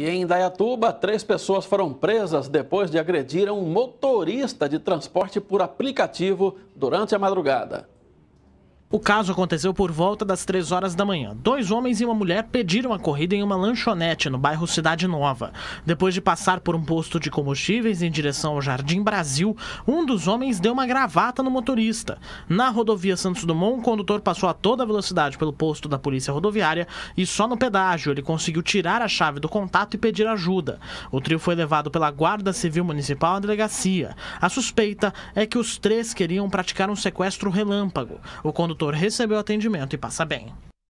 E em Indaiatuba, três pessoas foram presas depois de agredir um motorista de transporte por aplicativo durante a madrugada. O caso aconteceu por volta das 3 horas da manhã. Dois homens e uma mulher pediram a corrida em uma lanchonete no bairro Cidade Nova. Depois de passar por um posto de combustíveis em direção ao Jardim Brasil, um dos homens deu uma gravata no motorista. Na rodovia Santos Dumont, o condutor passou a toda velocidade pelo posto da Polícia Rodoviária e só no pedágio ele conseguiu tirar a chave do contato e pedir ajuda. O trio foi levado pela Guarda Civil Municipal à delegacia. A suspeita é que os três queriam praticar um sequestro relâmpago. O condutor recebeu atendimento e passa bem.